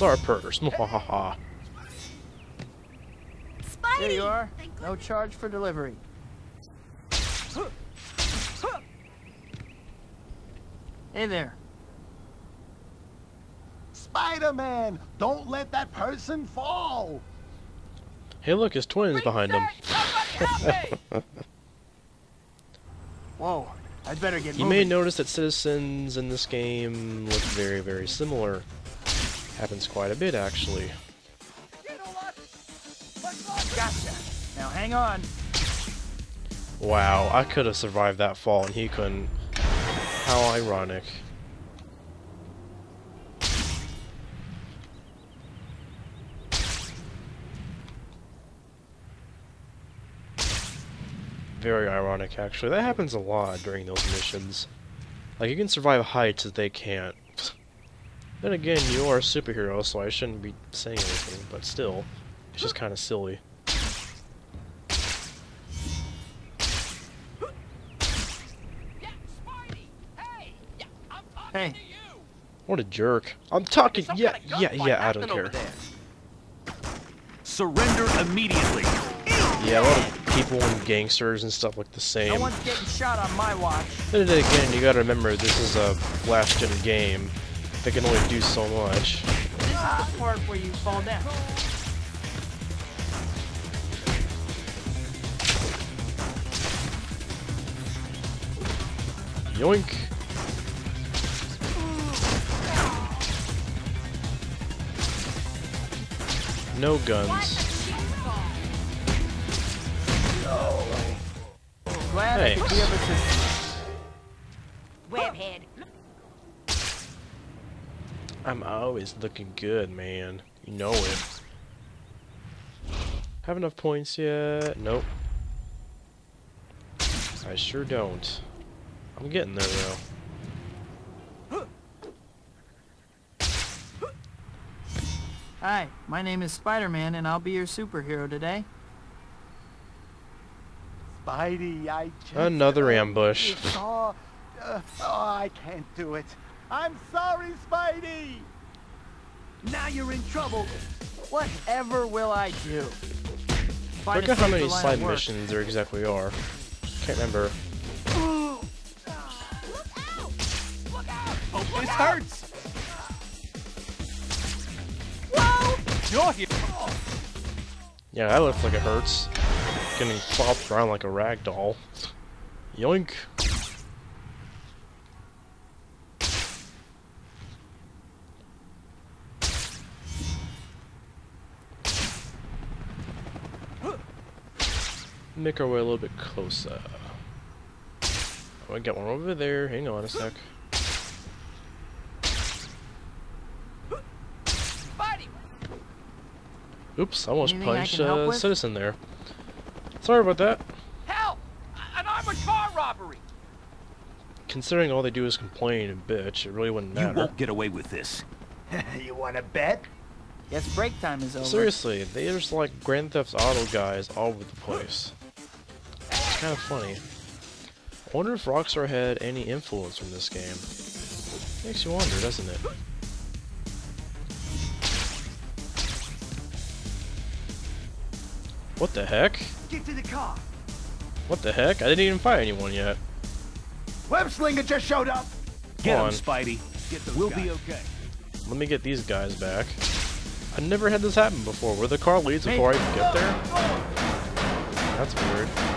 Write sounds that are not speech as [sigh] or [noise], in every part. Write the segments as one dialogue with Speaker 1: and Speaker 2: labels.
Speaker 1: Now it's our purse. [laughs] Mwahaha.
Speaker 2: Spidey!
Speaker 3: There you are. No charge for delivery. Hey there.
Speaker 4: Spider-Man, don't let that person fall.
Speaker 1: hey, look, his twin's behind him. [laughs]
Speaker 3: Whoa. I'd better get
Speaker 1: You
Speaker 3: moving.
Speaker 1: may notice that citizens in this game look very, very similar. Happens quite a bit, actually.
Speaker 3: Gotcha. Now hang on.
Speaker 1: Wow, I could have survived that fall and he couldn't. How ironic. Very ironic, actually. That happens a lot during those missions. Like, you can survive heights that they can't. Then again, you are a superhero, so I shouldn't be saying anything, but still, it's just kind of silly.
Speaker 3: Hey,
Speaker 1: What a jerk. I'm talking. Yeah, yeah, yeah, I don't care.
Speaker 5: Surrender immediately.
Speaker 1: Yeah, a lot of people and gangsters and stuff look the
Speaker 3: no
Speaker 1: same.
Speaker 3: one's getting shot on my watch.
Speaker 1: Then again, you gotta remember this is a last gen game. They can only do so much.
Speaker 3: This is the part where you fall down.
Speaker 1: Yoink! No guns.
Speaker 3: Glad I
Speaker 1: I'm always looking good, man. You know it. Have enough points yet? Nope. I sure don't. I'm getting there though.
Speaker 3: Hi, my name is Spider-Man, and I'll be your superhero today.
Speaker 4: Spidey, I just...
Speaker 1: Another ambush.
Speaker 4: You saw... Uh, oh, I can't do it. I'm sorry, Spidey.
Speaker 3: Now you're in trouble. Whatever will I do? Find
Speaker 1: Look
Speaker 3: a
Speaker 1: at how many side missions there exactly are. Can't remember. Look out! Look out!
Speaker 5: Oh, this hurts. You're here.
Speaker 1: Yeah, that looks like it hurts. Getting flopped around like a rag doll. Yoink. Make our way a little bit closer. Oh, I got one over there. Hang on a sec. Oops, I almost
Speaker 3: Anything
Speaker 1: punched a
Speaker 3: with?
Speaker 1: citizen there. Sorry about that.
Speaker 5: Help! An armored car robbery.
Speaker 1: Considering all they do is complain and bitch, it really wouldn't matter.
Speaker 5: You won't get away with this. [laughs]
Speaker 4: you want to bet?
Speaker 3: Yes, break time is over.
Speaker 1: Seriously, there's like Grand Theft Auto guys all over the place. It's kind of funny. I wonder if Rockstar had any influence from this game. Makes you wonder, doesn't it? What the heck?
Speaker 4: Get to the car.
Speaker 1: What the heck? I didn't even fight anyone yet.
Speaker 4: Web Slinger just showed up.
Speaker 5: Get him,
Speaker 1: on.
Speaker 5: Spidey. Get those we'll be okay.
Speaker 1: Let me get these guys back. I've never had this happen before, where the car leads before I even get there. That's weird.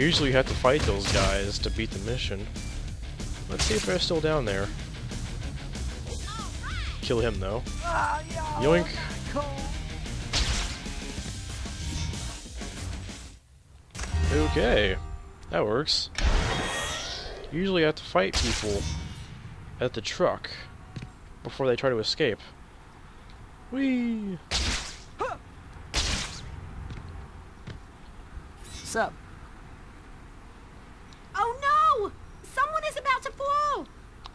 Speaker 1: Usually you have to fight those guys to beat the mission. Let's see if they're still down there. Kill him though. Yoink. Okay. That works. Usually you have to fight people at the truck before they try to escape. Whee!
Speaker 3: Sup?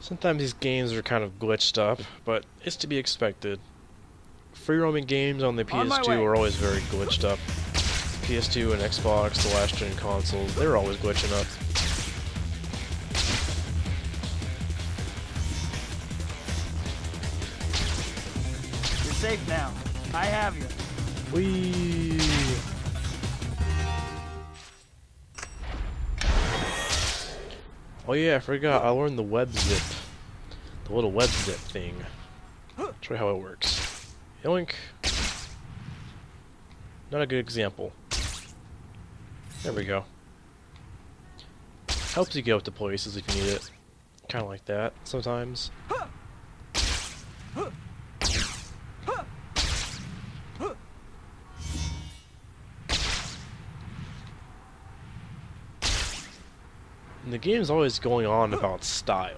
Speaker 1: Sometimes these games are kind of glitched up, but it's to be expected. Free roaming games on the PS2
Speaker 3: on
Speaker 1: are always very glitched up. PS2 and Xbox, the last gen consoles, they're always glitching up.
Speaker 3: You're safe now. I have you.
Speaker 1: Whee! Oh yeah, I forgot. I learned the web zip. The little web zip thing. You how it works. Yoink. Not a good example. There we go. Helps you get up to places if you need it. Kind of like that, sometimes. And the game's always going on about style.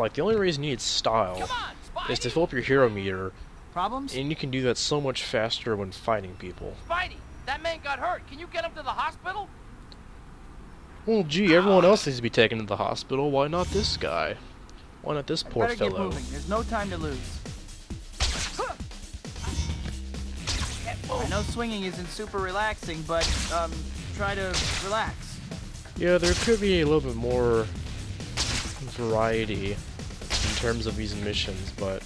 Speaker 1: Like the only reason you need style
Speaker 5: on,
Speaker 1: is to fill up your hero meter,
Speaker 3: Problems?
Speaker 1: and you can do that so much faster when fighting people.
Speaker 5: Spidey, that man got hurt. Can you get him to the hospital?
Speaker 1: Well, gee, everyone else needs to be taken to the hospital. Why not this guy? Why not this
Speaker 3: I
Speaker 1: poor
Speaker 3: get
Speaker 1: fellow?
Speaker 3: moving. There's no time to lose. I know swinging isn't super relaxing, but um, try to relax.
Speaker 1: Yeah, there could be a little bit more variety in terms of these missions, but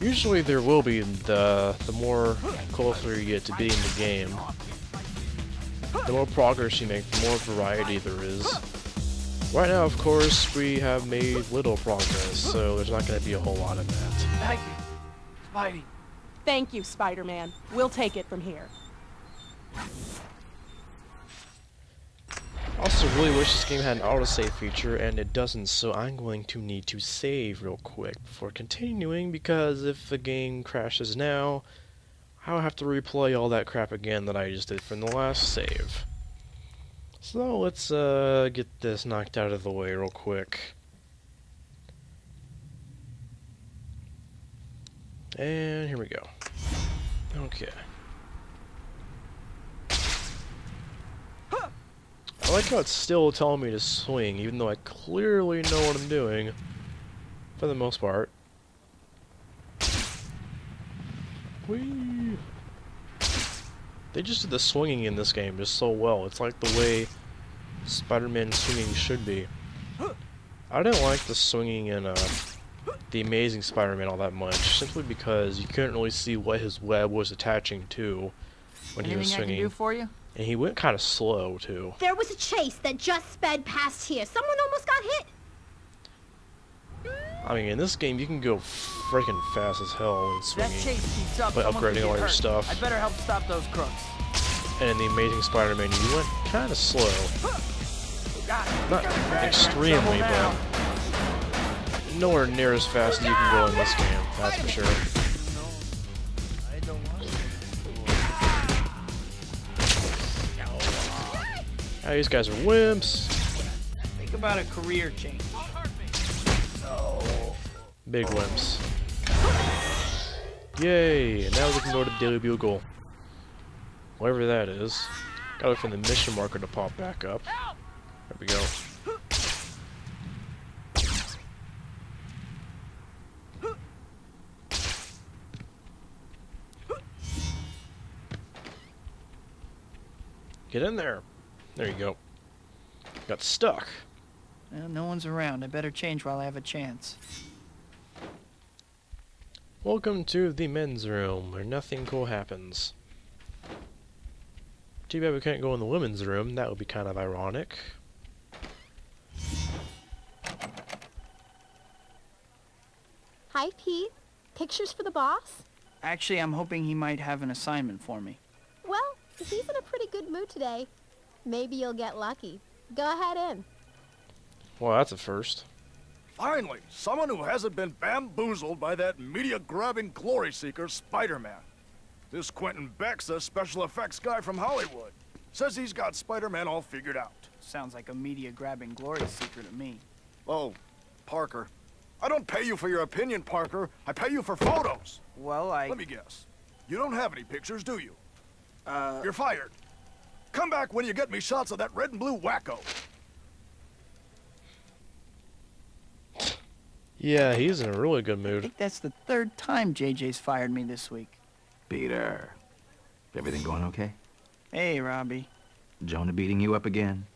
Speaker 1: usually there will be the the more closer you get to beating the game. The more progress you make, the more variety there is. Right now, of course, we have made little progress, so there's not going to be a whole lot of that.
Speaker 3: Thank you, Spidey.
Speaker 6: Thank you, Spider-Man. We'll take it from here.
Speaker 1: I also, really wish this game had an autosave feature, and it doesn't, so I'm going to need to save real quick before continuing, because if the game crashes now, I'll have to replay all that crap again that I just did from the last save. So let's uh, get this knocked out of the way real quick. And here we go. Okay. I like how it's still telling me to swing, even though I clearly know what I'm doing. For the most part. Whee! They just did the swinging in this game just so well. It's like the way Spider-Man swinging should be. I didn't like the swinging in uh, the Amazing Spider-Man all that much, simply because you couldn't really see what his web was attaching to when he
Speaker 3: Anything
Speaker 1: was
Speaker 3: I can
Speaker 1: swinging.
Speaker 3: do for you?
Speaker 1: And he went kind of slow, too.
Speaker 2: There was a chase that just sped past here. Someone almost got hit.
Speaker 1: I mean, in this game, you can go freaking fast as hell when
Speaker 3: That
Speaker 1: swinging.
Speaker 3: chase keeps up.
Speaker 1: By upgrading all your
Speaker 3: hurt.
Speaker 1: stuff.
Speaker 3: I better help stop those crooks.
Speaker 1: And in the Amazing Spider-Man, you went kind of slow.
Speaker 3: Got.
Speaker 1: Not extremely,
Speaker 3: Trouble
Speaker 1: but nowhere near as fast as you can go in this game, that's for sure. Ah, these guys are wimps.
Speaker 3: Think about a career change.
Speaker 1: Big wimps. Yay! And now we can go to Daily Bugle. Whatever that is. Gotta wait for the mission marker to pop back up. There we go. Get in there. There you go. Got stuck.
Speaker 3: Well, no one's around. I better change while I have a chance.
Speaker 1: Welcome to the men's room, where nothing cool happens. Too bad we can't go in the women's room, that would be kind of ironic.
Speaker 2: Hi, Pete. Pictures for the boss?
Speaker 3: Actually, I'm hoping he might have an assignment for me.
Speaker 2: Well, he's in a pretty good mood today, maybe you'll get lucky. Go ahead in.
Speaker 1: Well, that's a first.
Speaker 7: Finally, someone who hasn't been bamboozled by that media-grabbing glory seeker, Spider-Man. This Quentin Beck's a special effects guy from Hollywood. Says he's got Spider-Man all figured out.
Speaker 3: Sounds like a media-grabbing glory seeker to me.
Speaker 7: Oh, Parker. I don't pay you for your opinion, Parker. I pay you for photos.
Speaker 3: Well, I...
Speaker 7: Let me guess. You don't have any pictures, do you?
Speaker 3: Uh,
Speaker 7: You're fired. Come back when you get me shots of that red and blue wacko.
Speaker 1: Yeah, he's in a really good mood.
Speaker 3: I think that's the third time JJ's fired me this week.
Speaker 8: Peter. Everything going okay?
Speaker 3: Hey, Robbie.
Speaker 8: Jonah beating you up again?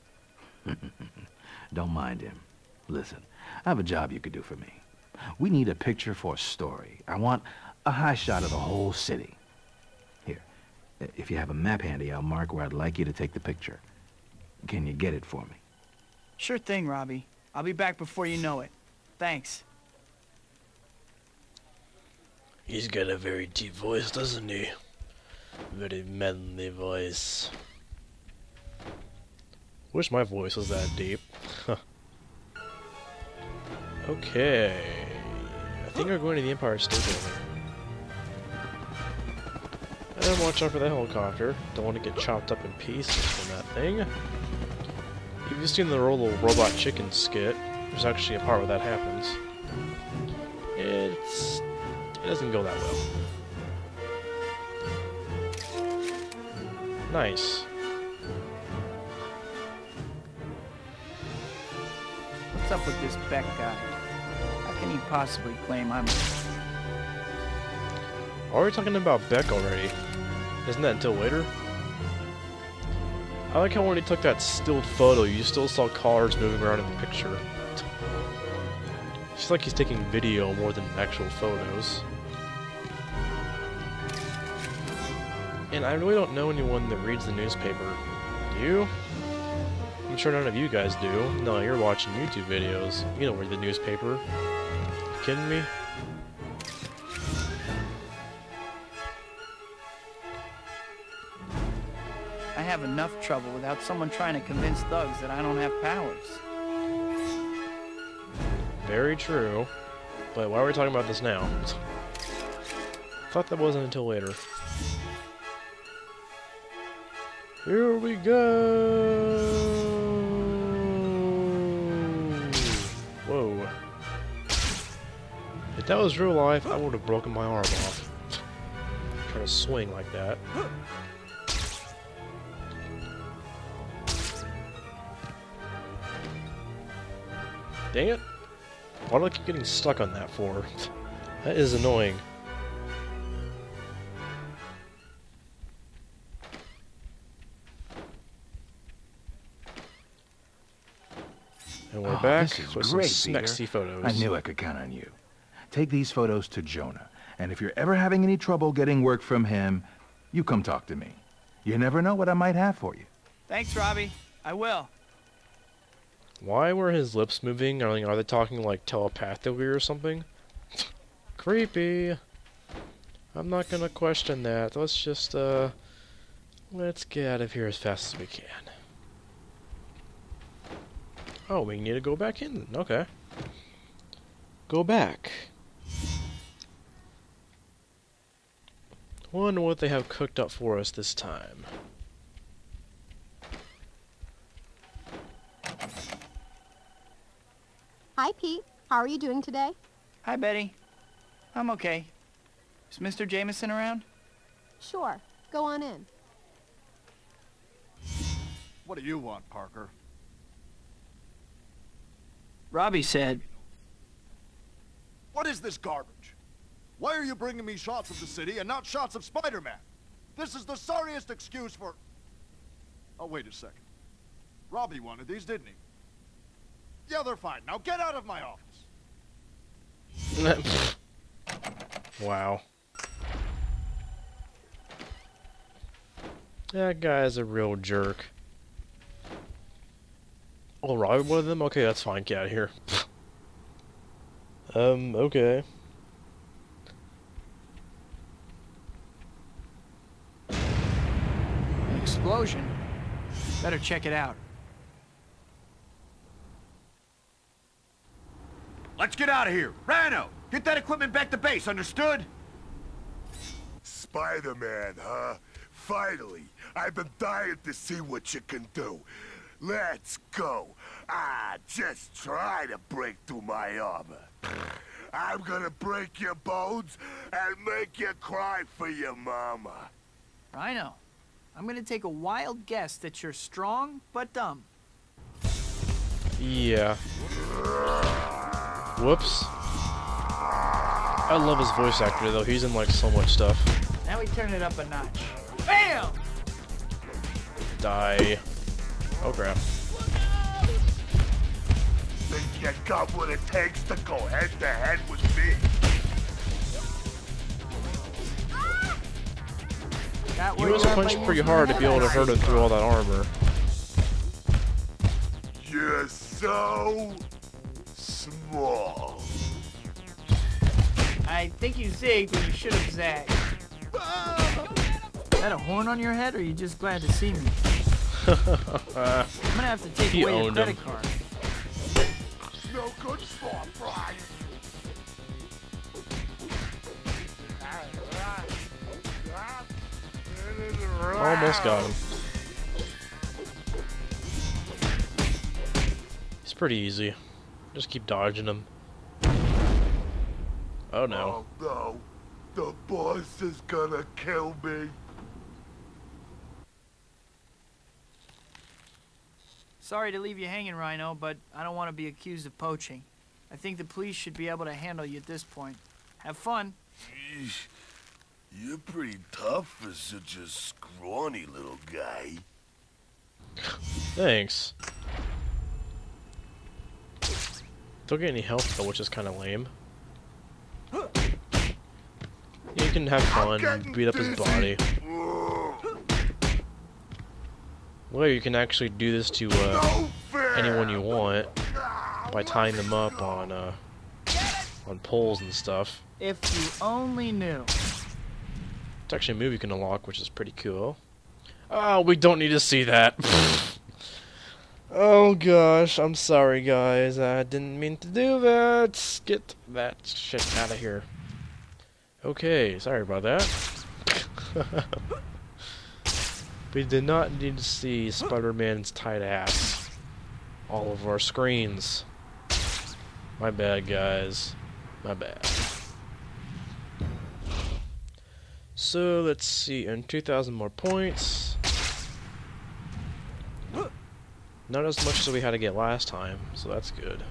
Speaker 8: [laughs] Don't mind him. Listen, I have a job you could do for me. We need a picture for a story. I want a high shot of the whole city. Here, if you have a map handy, I'll mark where I'd like you to take the picture. Can you get it for me?
Speaker 3: Sure thing, Robbie. I'll be back before you know it. Thanks.
Speaker 1: He's got a very deep voice, doesn't he? Very manly voice. Wish my voice was that deep. [laughs] okay. I think we're going to the Empire State Building. And watch out for the helicopter. Don't want to get chopped up in pieces from that thing. If you've seen the little robot chicken skit, there's actually a part where that happens. It's it doesn't go that well. Nice.
Speaker 3: What's up with this Beck guy? How can he possibly claim I'm...
Speaker 1: Are we talking about Beck already? Isn't that until later? I like how when he took that stilled photo, you still saw cars moving around in the picture. It's like he's taking video more than actual photos. And I really don't know anyone that reads the newspaper. Do you? I'm sure none of you guys do. No, you're watching YouTube videos. You don't read the newspaper. You kidding me?
Speaker 3: Enough trouble without someone trying to convince thugs that I don't have powers.
Speaker 1: Very true. But why are we talking about this now? Thought that wasn't until later. Here we go! Whoa. If that was real life, I would have broken my arm off. Trying to swing like that. Dang it. Why do I keep getting stuck on that for? [laughs] That is annoying. And we're
Speaker 8: Oh,
Speaker 1: back
Speaker 8: this is
Speaker 1: with
Speaker 8: great,
Speaker 1: some
Speaker 8: Peter.
Speaker 1: photos.
Speaker 8: I knew I could count on you. Take these photos to Jonah, and if you're ever having any trouble getting work from him, you come talk to me. You never know what I might have for you.
Speaker 3: Thanks, Robbie. I will.
Speaker 1: Why were his lips moving? Are, like, are they talking like telepathically or something? [laughs] Creepy. I'm not gonna question that. Let's just, uh... Let's get out of here as fast as we can. Oh, we need to go back in. Okay. Go back. Wonder what they have cooked up for us this time.
Speaker 2: Hi, Pete. How are you doing today?
Speaker 3: Hi, Betty. I'm okay. Is Mr. Jameson around?
Speaker 2: Sure. Go on in.
Speaker 7: What do you want, Parker?
Speaker 3: Robbie said,
Speaker 7: What is this garbage? Why are you bringing me shots of the city and not shots of Spider-Man? This is the sorriest excuse for... Oh, wait a second. Robbie wanted these, didn't he? Yeah, they're fine. Now get out of my office. [laughs]
Speaker 1: wow. That guy's a real jerk. Oh, Robbie one of them? Okay, that's fine. Get out of here. um, okay.
Speaker 3: explosion. Better check it out.
Speaker 4: Let's get out of here. Rhino, get that equipment back to base, understood?
Speaker 9: Spider-Man, huh? Finally, I've been dying to see what you can do. Let's go. Ah, just try to break through my armor. I'm gonna break your bones and make you cry for your mama.
Speaker 3: Rhino, I'm gonna take a wild guess that you're strong but dumb.
Speaker 1: Yeah. Whoops. I love his voice actor though. He's in like so much stuff.
Speaker 3: Now we turn it up a notch. Bam!
Speaker 1: Die. Oh crap.
Speaker 9: think you got what it takes to go head to head with me?
Speaker 3: That
Speaker 1: You
Speaker 3: way
Speaker 1: must
Speaker 3: you're
Speaker 1: punch pretty hard to be able to hurt him through all that armor.
Speaker 9: You're so small.
Speaker 3: I think you zigged when you should have zagged. Is that a horn on your head, or are you just glad to see me? I'm gonna have to take
Speaker 1: He
Speaker 3: away your
Speaker 1: owned
Speaker 3: credit
Speaker 1: him.
Speaker 3: card.
Speaker 9: No good sport, Brian.
Speaker 1: Almost got him. It's pretty easy. Just keep dodging them. Oh no.
Speaker 9: Oh no, the boss is gonna kill me.
Speaker 3: Sorry to leave you hanging, Rhino, but I don't want to be accused of poaching. I think the police should be able to handle you at this point. Have fun.
Speaker 9: Yeesh. You're pretty tough for such a scrawny little guy.
Speaker 1: Thanks. Don't get any health though, which is kind of lame. You can have fun, beat up his body. Well, you can actually do this to uh, anyone you want by tying them up on uh, on poles and stuff.
Speaker 3: If you only knew.
Speaker 1: It's actually a move you can unlock, which is pretty cool. Oh, we don't need to see that. [laughs] oh gosh, I'm sorry guys. I didn't mean to do that. Get that shit out of here. Okay, sorry about that. [laughs] we did not need to see Spider-Man's tight ass all over our screens. My bad, guys. My bad. So let's see, and 2,000 more points. Not as much as we had to get last time, so that's good.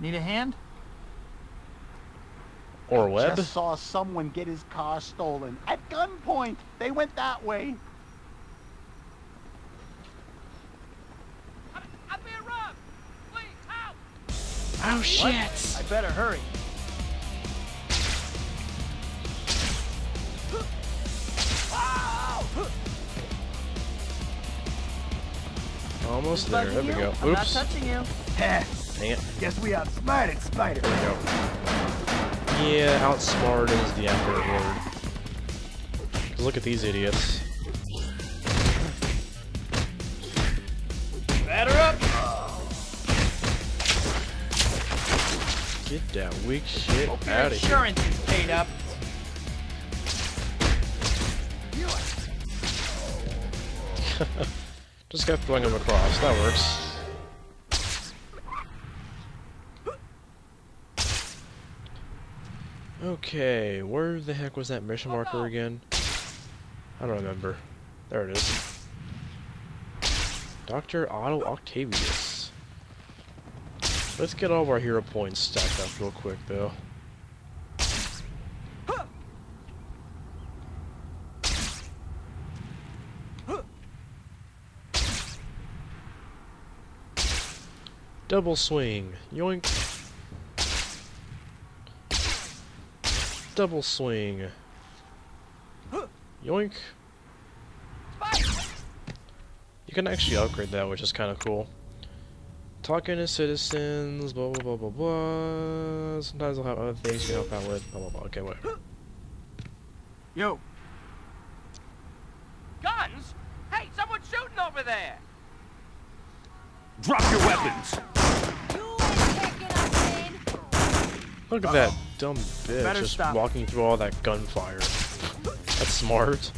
Speaker 3: Need a hand?
Speaker 1: Or web?
Speaker 4: I Just saw someone get his car stolen at gunpoint. They went that way.
Speaker 5: I'm, I'm being robbed. Please, help!
Speaker 1: Oh shit!
Speaker 3: I better hurry.
Speaker 1: Almost there. There we go.
Speaker 3: you? I'm not
Speaker 1: Oops.
Speaker 3: touching you.
Speaker 1: Dang it.
Speaker 4: Guess we outsmarted Spider.
Speaker 1: There we go. Yeah, outsmart is the accurate word. look at these idiots.
Speaker 3: Batter up.
Speaker 1: Get that weak shit
Speaker 3: Hope
Speaker 1: out of here.
Speaker 3: insurance is paid up. [laughs]
Speaker 1: Just kept throwing him across. That works. Okay, where the heck was that mission marker again? I don't remember. There it is. Dr. Otto Octavius. Let's get all of our hero points stacked up real quick, though. Double swing. Yoink. Double swing. Yoink. You can actually upgrade that, which is kind of cool. Talking to citizens, blah blah blah blah blah. Sometimes they'll have other things you can help out with, blah blah blah. Okay, whatever.
Speaker 3: Yo,
Speaker 5: Guns? Hey, someone's shooting over there!
Speaker 10: Drop your weapons!
Speaker 1: Look at that dumb bitch
Speaker 3: Better
Speaker 1: just
Speaker 3: stop.
Speaker 1: walking through all that gunfire. That's smart.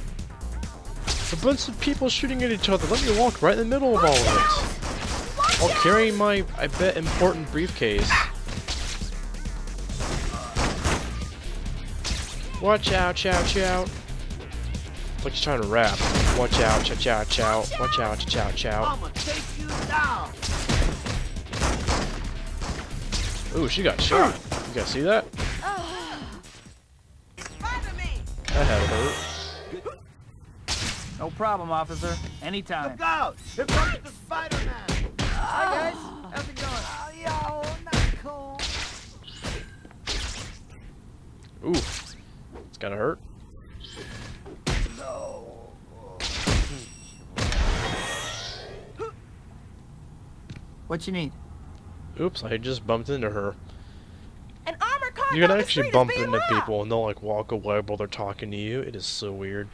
Speaker 1: A bunch of people shooting at each other. Let me walk right in the middle of all of it. While carrying my, I bet, important briefcase. Watch out, chow chow. Like he's trying to rap. Watch out, chow chow chow. Watch out, chow chow.
Speaker 3: I'ma take you down.
Speaker 1: Ooh, she got shot. You guys see that? That had hurt.
Speaker 3: No problem, officer. Anytime.
Speaker 4: Look out! Here comes the Spider-Man!
Speaker 3: Hi, guys. How's it going?
Speaker 4: Oh, yo, not cool.
Speaker 1: Ooh. It's gotta hurt. No.
Speaker 3: What you need?
Speaker 1: Oops, I just bumped into her.
Speaker 6: An armored car
Speaker 1: You can actually bump into
Speaker 6: robbed.
Speaker 1: people and they'll like walk away while they're talking to you. It is so weird.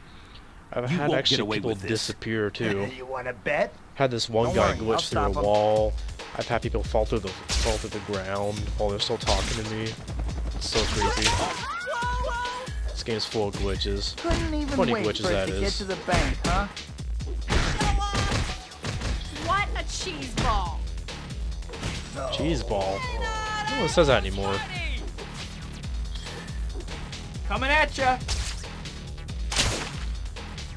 Speaker 1: I've
Speaker 10: You
Speaker 1: had
Speaker 10: won't get
Speaker 1: actually
Speaker 10: away
Speaker 1: people disappear [laughs] too.
Speaker 4: You wanna bet?
Speaker 1: had this one
Speaker 3: Don't
Speaker 1: guy
Speaker 3: worry, I'll
Speaker 1: glitch through a
Speaker 3: stop 'em.
Speaker 1: wall. I've had people fall through the fall through the ground while they're still talking to me. It's so creepy. This game's full of glitches.
Speaker 3: Couldn't even
Speaker 1: Funny
Speaker 3: wait
Speaker 1: glitches
Speaker 3: for
Speaker 1: that
Speaker 3: to get to the bank, huh? [laughs]
Speaker 6: What a cheese ball!
Speaker 1: Cheese ball. No one says that anymore.
Speaker 3: Coming at ya.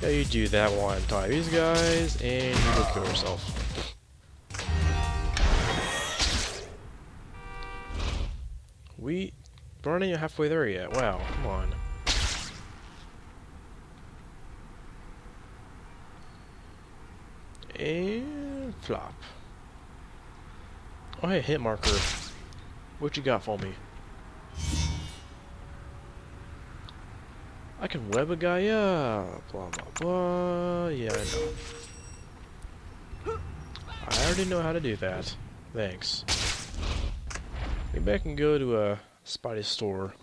Speaker 1: Yeah, you do that one time. These guys, and you go kill yourself. We we're not even halfway there yet. Wow, come on. And flop. Oh hey, hit marker. What you got for me? I can web a guy up. Blah blah blah. Yeah, I know. I already know how to do that. Thanks. Maybe I can go to a Spidey store.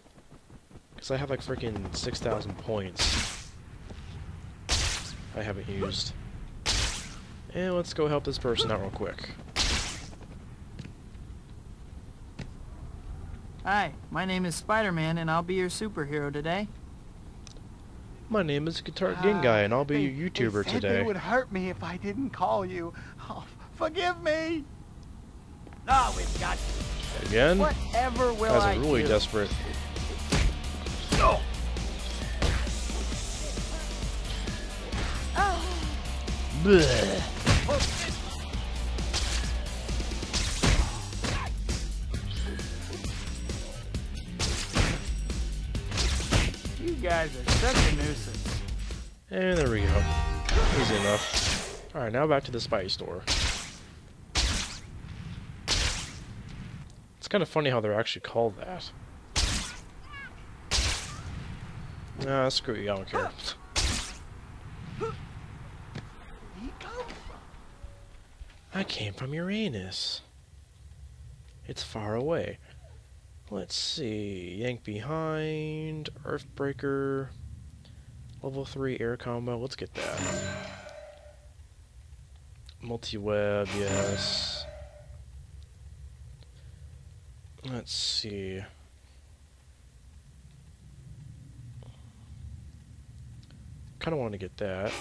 Speaker 1: Because I have like freaking 6,000 points. I haven't used. And let's go help this person out real quick.
Speaker 3: Hi, my name is Spider-Man, and I'll be your superhero today.
Speaker 1: My name is Guitar ah, Gengai, and I'll be
Speaker 4: They-
Speaker 1: your YouTuber
Speaker 4: they said
Speaker 1: today.
Speaker 4: It would hurt me if I didn't call you. [laughs] Oh, forgive me. No, we've got
Speaker 1: Again?
Speaker 3: Whatever will
Speaker 1: Guys
Speaker 3: I
Speaker 1: are really
Speaker 3: do?
Speaker 1: desperate.
Speaker 4: no.
Speaker 1: Bleh.
Speaker 3: Oh, guys are such a nuisance.
Speaker 1: And there we go. Easy enough. Alright, now back to the Spidey store. It's kind of funny how they're actually called that. Nah, screw you, I don't care. I came from Uranus. It's far away. Let's see. Yank behind. Earthbreaker. Level 3 air combo. Let's get that. Multi-web, yes. Let's see. Kind of want to get that.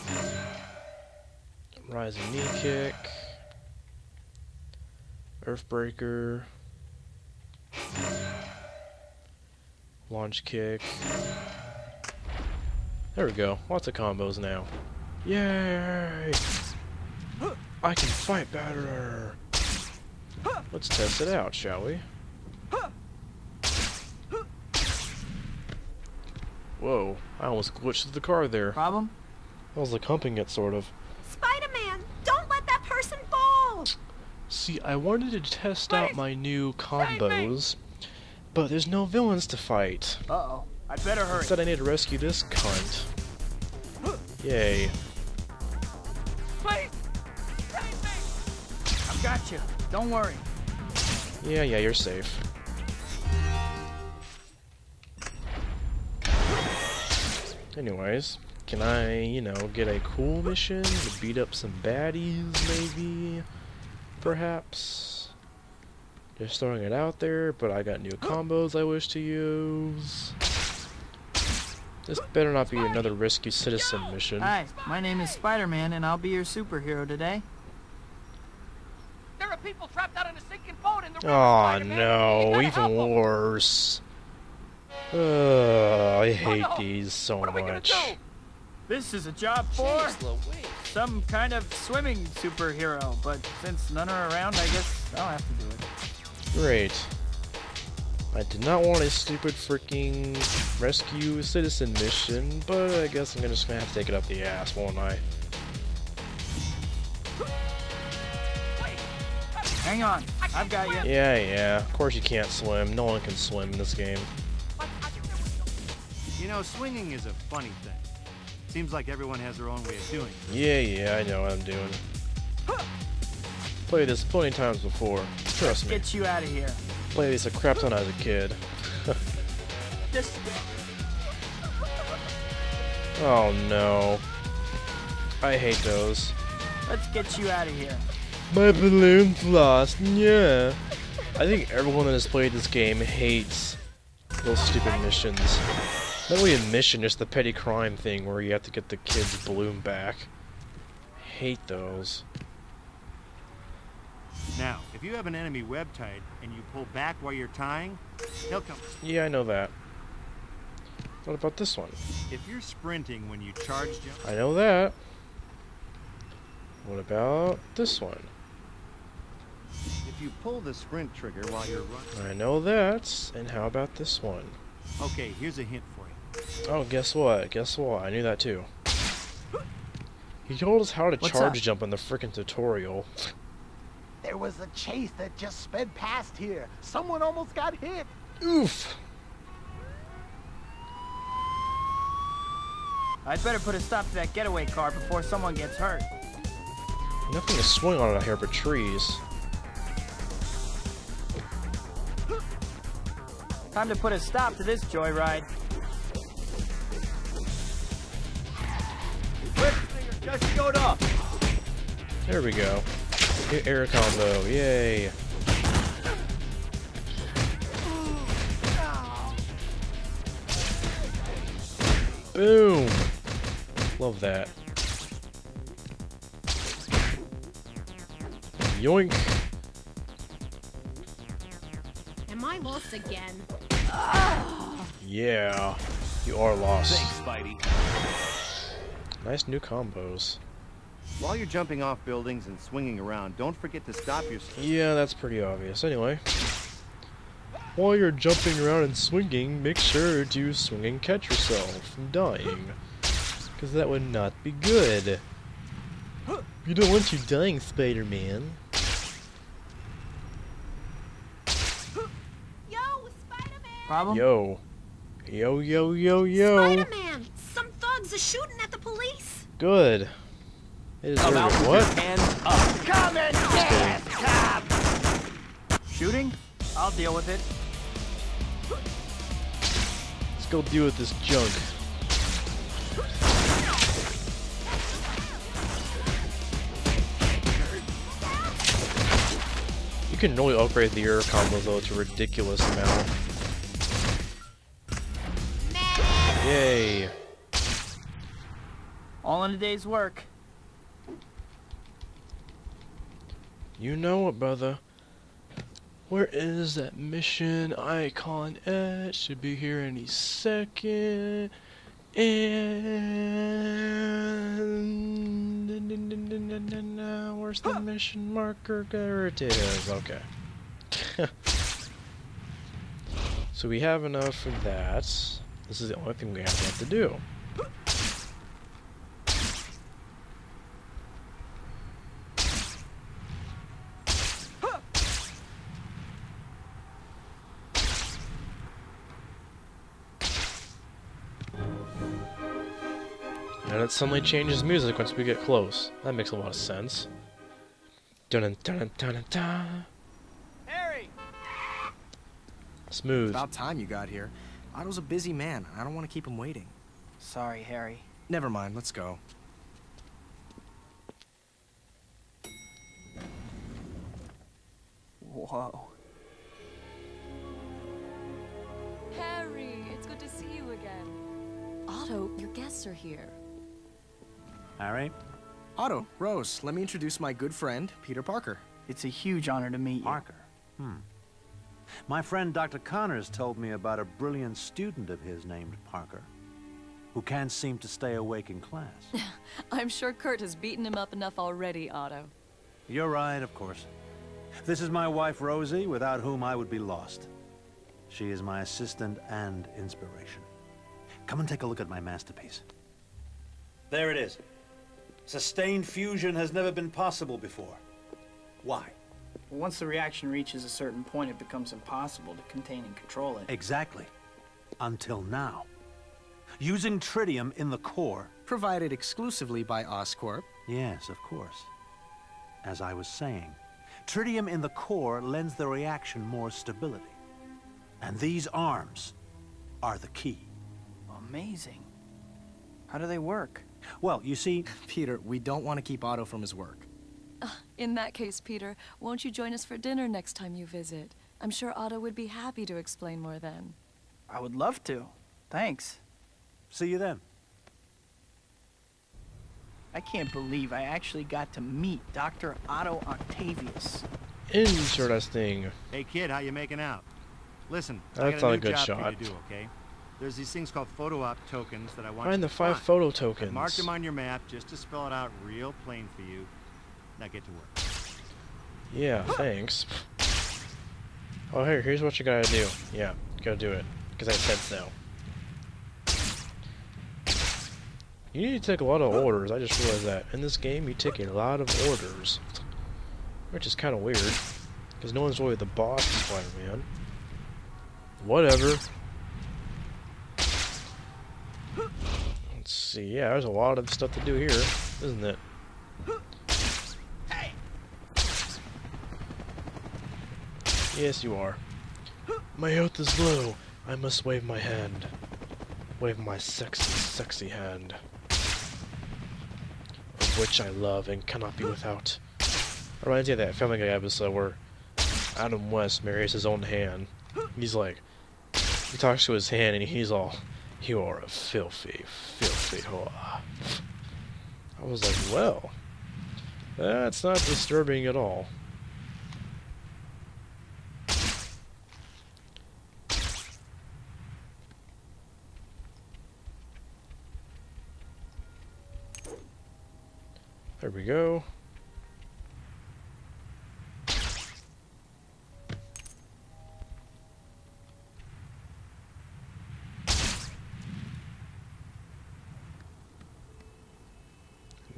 Speaker 1: Rising knee kick. Earthbreaker. Launch kick. There we go. Lots of combos now. Yay! I can fight better! Let's test it out, shall we? Whoa, I almost glitched the car there.
Speaker 3: Problem?
Speaker 1: I was like humping it, sort of.
Speaker 2: Spider-Man, don't let that person fall!
Speaker 1: See, I wanted to test out my new combos, but there's no villains to fight.
Speaker 3: Uh-oh. I'd better hurry.
Speaker 1: Instead, I need to rescue this cunt. Yay.
Speaker 5: Please! Save me!
Speaker 3: I've got you. Don't worry.
Speaker 1: Yeah, yeah, you're safe. Anyways, can I, you know, get a cool mission to beat up some baddies, maybe? Perhaps? Just throwing it out there, but I got new combos I wish to use. This better not be another rescue citizen mission.
Speaker 3: Hi, my name is Spider-Man, and I'll be your superhero today.
Speaker 5: There are people trapped out in a sinking boat in the river,
Speaker 1: Oh
Speaker 5: Spider-Man.
Speaker 1: no, even worse. Ugh, I hate
Speaker 5: no.
Speaker 1: these so
Speaker 5: What are we gonna
Speaker 1: much.
Speaker 5: Do?
Speaker 3: This is a job for some kind of swimming superhero, but since none are around, I guess I'll have to do it.
Speaker 1: Great. I did not want a stupid freaking rescue citizen mission, but I guess I'm gonna just gonna have to take it up the ass, won't I?
Speaker 3: Hang on. I've got you.
Speaker 1: Yeah, yeah. Of course you can't swim. No one can swim in this game.
Speaker 10: You know, swinging is a funny thing. Seems like everyone has their own way of doing it.
Speaker 1: Yeah, yeah, I know what I'm doing. Played this plenty of times before. Trust me.
Speaker 3: Get you out of here.
Speaker 1: Played this a crap ton as a kid.
Speaker 3: Just
Speaker 1: Oh no. I hate those.
Speaker 3: let's get you out of here.
Speaker 1: My balloon's lost, yeah. I think everyone that has played this game hates those stupid missions. Not really a mission, just the petty crime thing where you have to get the kid's balloon back. Hate those.
Speaker 10: Now, if you have an enemy web tied and you pull back while you're tying, he'll come.
Speaker 1: Yeah, I know that. What about this one?
Speaker 10: If you're sprinting when you charge jump,
Speaker 1: I know that. What about this one?
Speaker 10: if you pull the sprint trigger while you're running.
Speaker 1: I know that. And how about this one?
Speaker 10: Okay, here's a hint for you.
Speaker 1: Oh, guess what? Guess what? I knew that too. He told us how to
Speaker 3: What's
Speaker 1: charge
Speaker 3: up?
Speaker 1: jump in the frickin' tutorial.
Speaker 4: There was a chase that just sped past here. Someone almost got hit.
Speaker 1: Oof!
Speaker 3: I'd better put a stop to that getaway car before someone gets hurt.
Speaker 1: Nothing to swing on out of here but trees.
Speaker 3: Time to put a stop to this joyride.
Speaker 10: Just showed up.
Speaker 1: There we go. New air combo, yay! Boom! Love that. Yoink!
Speaker 6: Am I lost again?
Speaker 1: Yeah, you are lost.
Speaker 10: Thanks, Spidey.
Speaker 1: Nice new combos.
Speaker 10: While you're jumping off buildings and swinging around, don't forget to stop yourself.
Speaker 1: Yeah, that's pretty obvious. Anyway, while you're jumping around and swinging, make sure to swing and catch yourself from dying. Because that would not be good. You don't want you dying, Spider-Man.
Speaker 6: Yo, Spider-Man!
Speaker 3: Problem?
Speaker 1: Yo. Yo, yo, yo, yo.
Speaker 6: Spider-Man! Some thugs are shooting at the police!
Speaker 1: Good. It is very good. What?
Speaker 10: Hands up.
Speaker 4: Come and get cop!
Speaker 3: Shooting? I'll deal with it.
Speaker 1: Let's go deal with this junk. You can really upgrade the air combos though to a ridiculous amount. Yay!
Speaker 3: All in a day's work.
Speaker 1: You know it, brother. Where is that mission icon at? Should be here any second. And where's the mission marker? There it is. Okay. [laughs] so we have enough for that. This is the only thing we have to do. It suddenly changes music once we get close. That makes a lot of sense. Dun dun dun dun dun.
Speaker 5: Harry!
Speaker 1: Smooth.
Speaker 11: About time you got here. Otto's a busy man. I don't want to keep him waiting.
Speaker 3: Sorry, Harry.
Speaker 11: Never mind, let's go.
Speaker 3: Whoa.
Speaker 12: Harry, it's good to see you again. Otto, your guests are here.
Speaker 11: Harry? Otto, Rose, let me introduce my good friend, Peter Parker.
Speaker 3: It's a huge honor to meet you.
Speaker 13: Parker. Hmm. My friend Dr. Connors told me about a brilliant student of his named Parker, who can't seem to stay awake in class. [laughs]
Speaker 12: I'm sure Kurt has beaten him up enough already, Otto.
Speaker 13: You're right, of course. This is my wife, Rosie, without whom I would be lost. She is my assistant and inspiration. Come and take a look at my masterpiece. There it is. Sustained fusion has never been possible before. Why?
Speaker 3: Once the reaction reaches a certain point, it becomes impossible to contain and control it.
Speaker 13: Exactly. Until now. Using tritium in the core.
Speaker 11: Provided exclusively by Oscorp.
Speaker 13: Yes, of course. As I was saying, tritium in the core lends the reaction more stability. And these arms are the key.
Speaker 3: Amazing. How do they work?
Speaker 13: Well, you see...
Speaker 11: Peter, we don't want to keep Otto from his work.
Speaker 12: Uh, in that case, Peter, won't you join us for dinner next time you visit? I'm sure Otto would be happy to explain more then.
Speaker 3: I would love to. Thanks.
Speaker 13: See you then.
Speaker 3: I can't believe I actually got to meet Dr. Otto Octavius.
Speaker 1: Interesting.
Speaker 10: Hey kid, how you making out? Listen,
Speaker 1: That's
Speaker 10: I got
Speaker 1: not
Speaker 10: a,
Speaker 1: a good
Speaker 10: job
Speaker 1: shot.
Speaker 10: For you to do, okay? There's these things called photo op tokens that I want
Speaker 1: Find the
Speaker 10: to
Speaker 1: five
Speaker 10: find.
Speaker 1: photo
Speaker 10: I
Speaker 1: tokens.
Speaker 10: marked them on your map just to spell it out real plain for you. Now get to work.
Speaker 1: Yeah, thanks. Oh, here, here's what you gotta do. Yeah, go do it. Because I said so. You need to take a lot of orders. I just realized that. In this game, you take a lot of orders. Which is kind of weird. Because no one's really the boss of Spider-Man. Whatever. Let's see. Yeah, there's a lot of stuff to do here, isn't it? Yes, you are. My health is low. I must wave my hand. Wave my sexy, sexy hand. Of which I love and cannot be without. Reminds me of that Family Guy episode where Adam West marries his own hand. He's like, he talks to his hand and he's all, you are a filthy, filthy whore. I was like, well, that's not disturbing at all. There we go.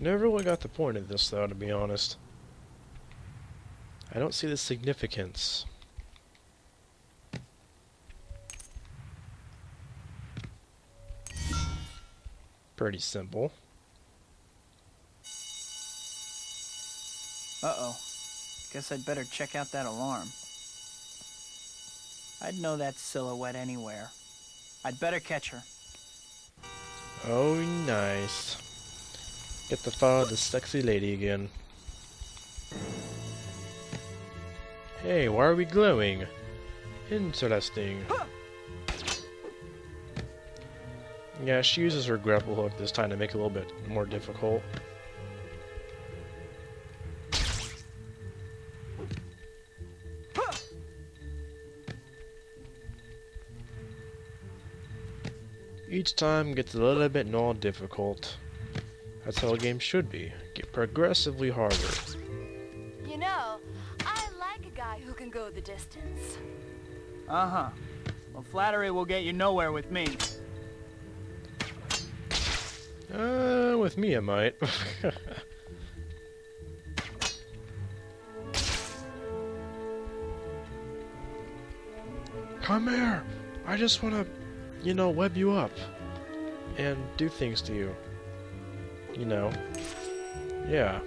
Speaker 1: Never really got the point of this, though, to be honest. I don't see the significance. Pretty simple.
Speaker 3: Uh-oh. Guess I'd better check out that alarm. I'd know that silhouette anywhere. I'd better catch her.
Speaker 1: Oh, nice. Get to follow the sexy lady again. Hey, why are we glowing? Interesting. Yeah, she uses her grapple hook this time to make it a little bit more difficult. Each time gets a little bit more difficult. That's how a game should be. Get progressively harder.
Speaker 12: You know, I like a guy who can go the distance.
Speaker 3: Uh-huh. Well, flattery will get you nowhere with me.
Speaker 1: Uh, with me it might. [laughs] Come here! I just want to, you know, web you up. And do things to you. You know. Yeah.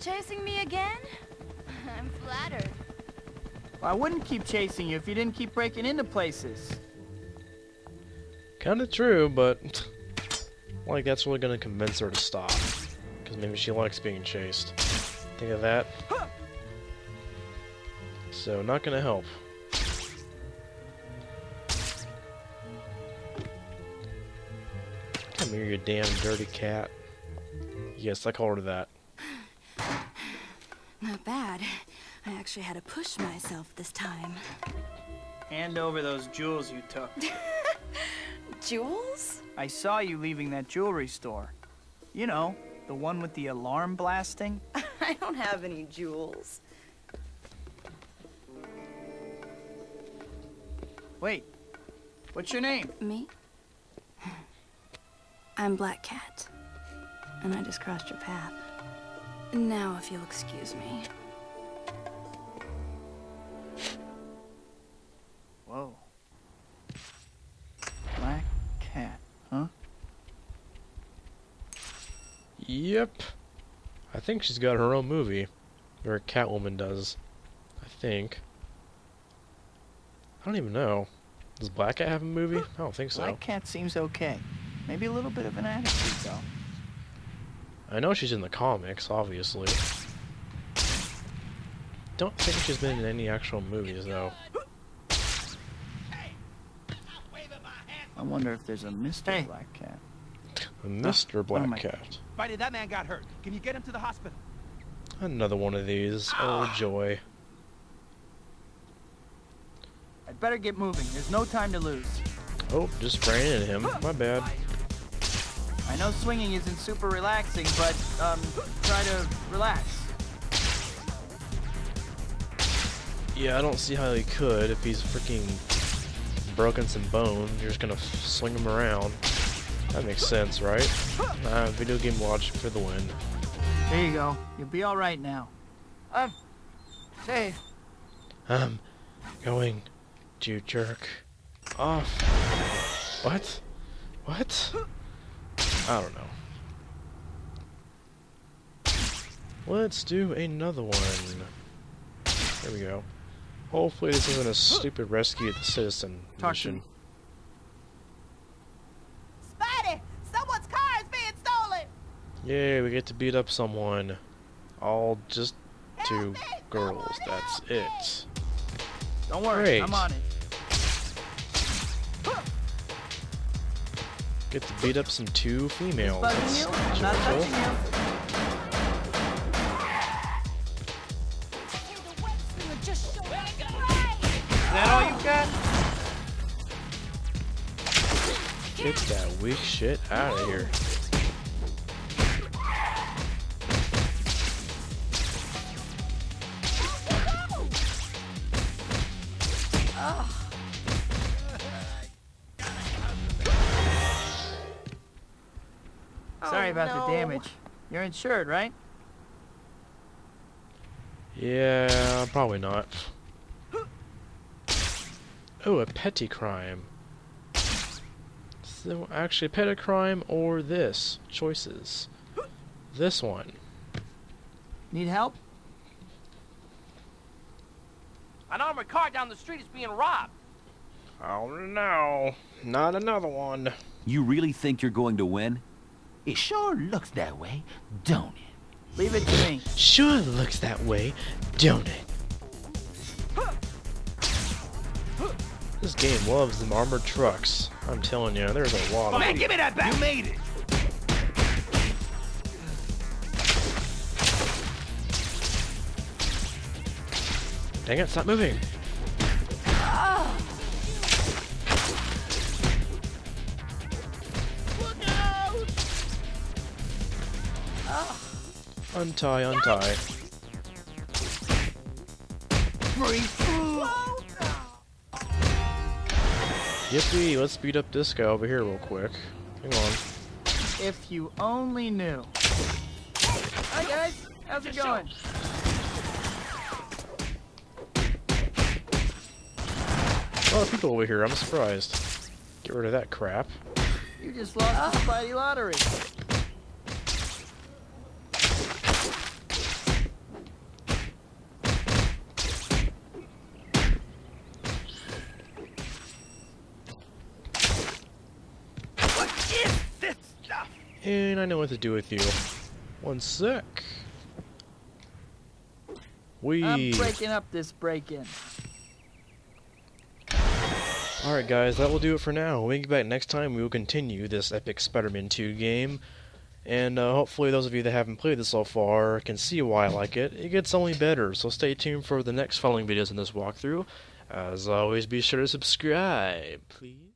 Speaker 12: Chasing me again? [laughs] I'm flattered.
Speaker 3: I wouldn't keep chasing you if you didn't keep breaking into places.
Speaker 1: Kinda true, but... [laughs] Like, that's really gonna convince her to stop. Because maybe she likes being chased. Think of that? So, not gonna help. Come here, you damn dirty cat. Yes, I called her that. [sighs]
Speaker 14: Not bad. I actually had to push myself this time.
Speaker 3: Hand over those jewels you took. [laughs]
Speaker 14: Jewels?
Speaker 3: I saw you leaving that jewelry store. You know, the one with the alarm blasting. [laughs]
Speaker 6: I don't have any jewels.
Speaker 3: Wait, what's your name?
Speaker 14: Me? I'm Black Cat. And I just crossed your path. Now, if you'll excuse me.
Speaker 3: Whoa. Black cat, huh?
Speaker 1: Yep. I think she's got her own movie. Or Catwoman does. I think. I don't even know. Does Black Cat have a movie? I don't think so.
Speaker 3: Black cat seems okay. Maybe a little bit of an attitude, though.
Speaker 1: I know she's in the comics, obviously. Don't think she's been in any actual movies, though.
Speaker 3: I wonder if there's a Mr. Black Cat.
Speaker 1: Mr. Black oh Cat.
Speaker 5: Spidey, that man got hurt. Can you get him to the hospital?
Speaker 1: Another one of these. Oh, ah. joy.
Speaker 3: I'd better get moving. There's no time to lose.
Speaker 1: Oh, just ran into him. My bad.
Speaker 3: I know swinging isn't super relaxing, but, um, try to relax.
Speaker 1: Yeah, I don't see how he could if he's freaking broken some bone. You're just gonna swing him around. That makes sense, right? Ah, video game logic for the win.
Speaker 3: There you go. You'll be alright now. Um, say,
Speaker 1: I'm going to jerk off. What? What? I don't know. Let's do another one. There we go. Hopefully this isn't a stupid rescue of the citizen
Speaker 3: Talk
Speaker 1: mission.
Speaker 6: Spidey! Someone's car is being stolen!
Speaker 1: Yay, we get to beat up someone. All just two girls. That's it.
Speaker 3: don't worry,
Speaker 1: Great.
Speaker 3: I'm on it.
Speaker 1: Get to beat up some two females.
Speaker 3: Bugging
Speaker 1: That's
Speaker 3: you? Not touching you. Is that all you got?
Speaker 1: Get that weak shit out of here.
Speaker 3: Sorry
Speaker 6: Oh,
Speaker 3: about
Speaker 6: no.
Speaker 3: the damage. You're insured, right?
Speaker 1: Yeah, probably not. Oh, a petty crime. So, actually, a petty crime or this? Choices. This one.
Speaker 3: Need help?
Speaker 5: An armored car down the street is being robbed.
Speaker 1: Oh no, not another one.
Speaker 15: You really think you're going to win? It sure looks that way, don't it?
Speaker 3: Leave it to me.
Speaker 1: Sure looks that way, don't it? This game loves them armored trucks. I'm telling you, there's a lot of oh,
Speaker 5: Man,
Speaker 1: them.
Speaker 5: give me that back!
Speaker 15: You made it!
Speaker 1: Dang it, stop moving. Untie, untie. Yippee, let's speed up this guy over here real quick. Hang on.
Speaker 3: If you only knew. Hi guys, how's it going?
Speaker 1: A lot of people over here, I'm surprised. Get rid of that crap.
Speaker 3: You just lost the Spidey lottery.
Speaker 1: And I know what to do with you. One sec. We.
Speaker 3: I'm breaking up this break-in.
Speaker 1: Alright guys, that will do it for now. When we get back next time, we will continue this epic Spider-Man 2 game. And uh, hopefully those of you that haven't played this so far can see why I like it. It gets only better, so stay tuned for the next following videos in this walkthrough. As always, be sure to subscribe, please.